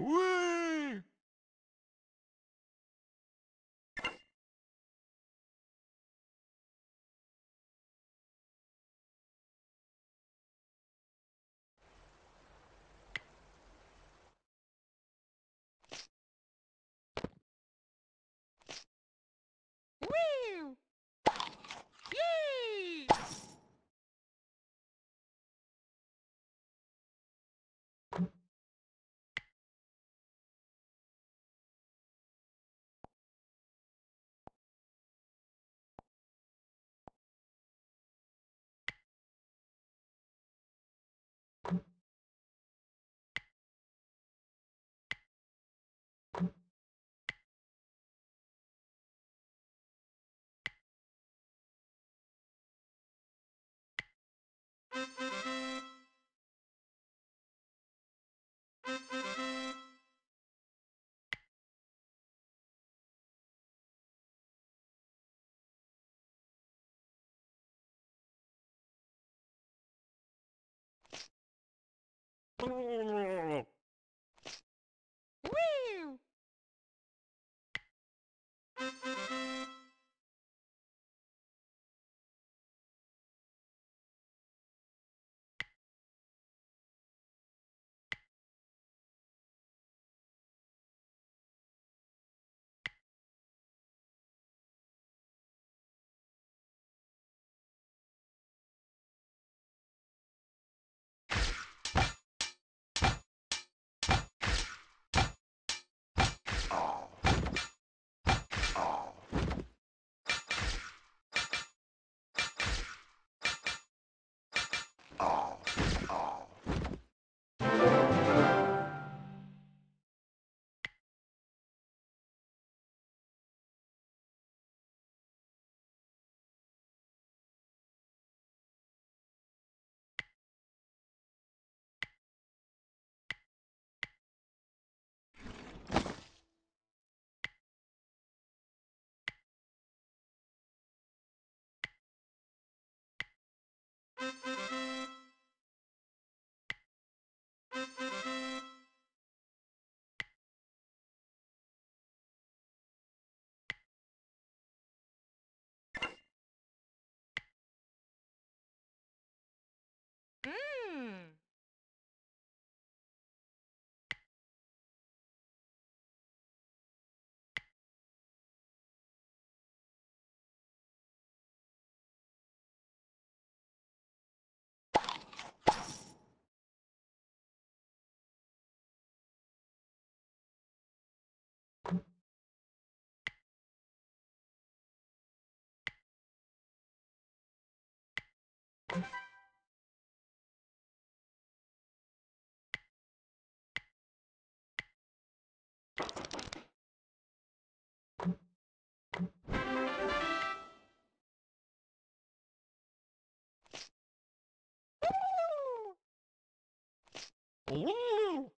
Whee! Mm. Woo!